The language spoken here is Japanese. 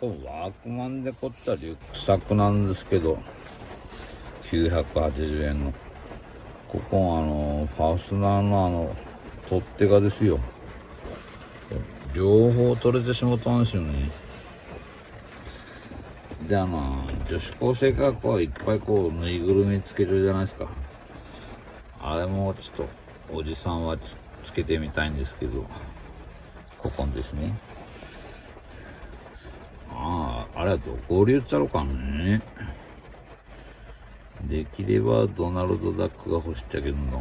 これワークマンで買ったリュックサックなんですけど、980円の。ここはあの、ファスナーのあの、取っ手がですよ。両方取れてしまったんですよね。で、あの、女子高生がこういっぱいこう、ぬいぐるみつけてるじゃないですか。あれもちょっと、おじさんはつつけてみたいんですけど、ここですね。ああ、あれはどこ売り売っちゃろうかね。できればドナルド・ダックが欲しいっちゃけどな。